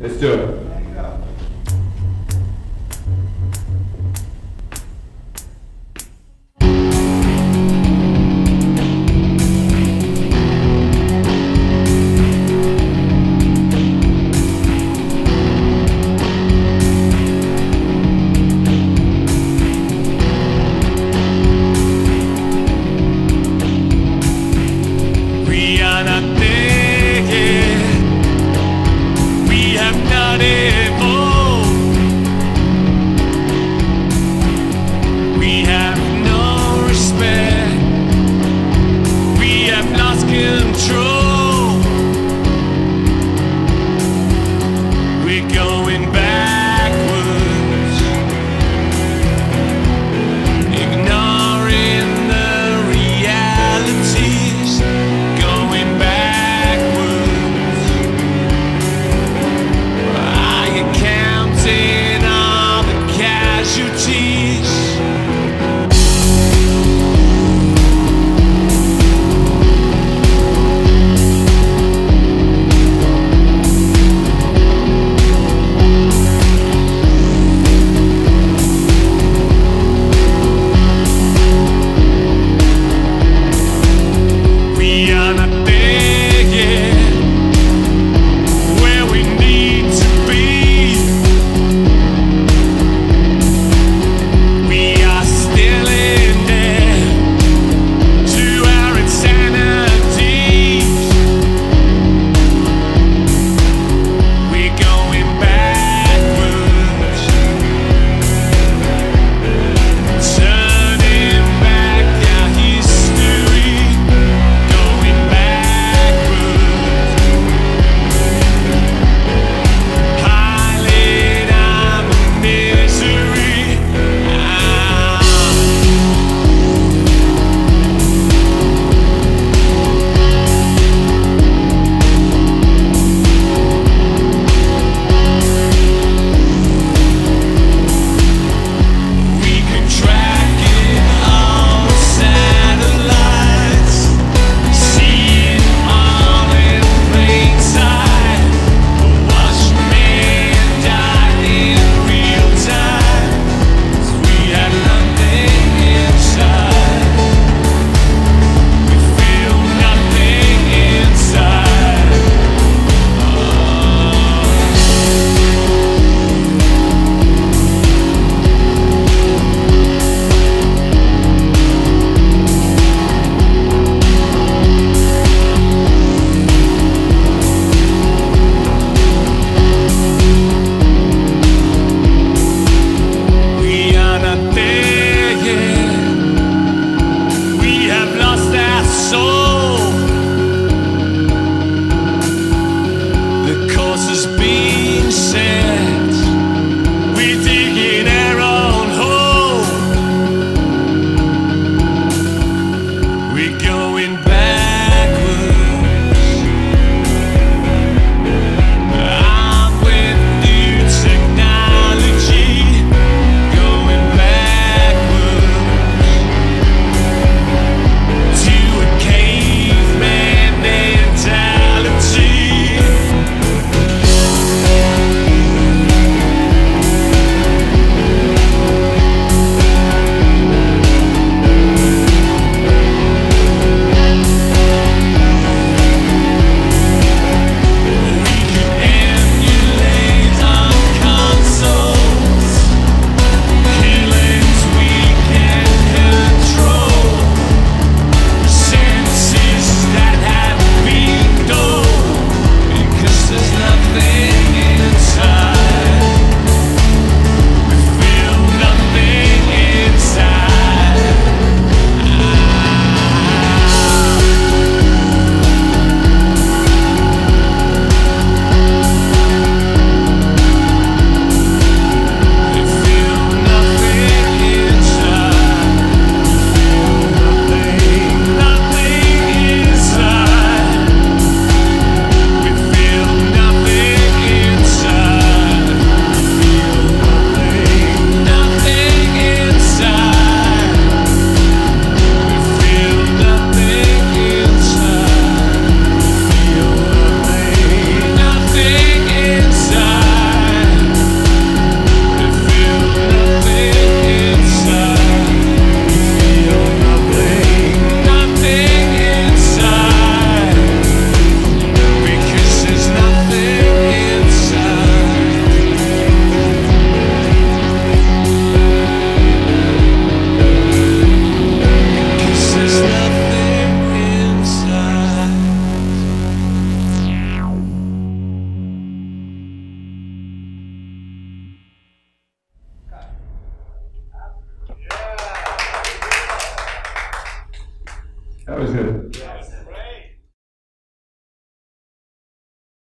Let's do it. Casualties? We The course That was good.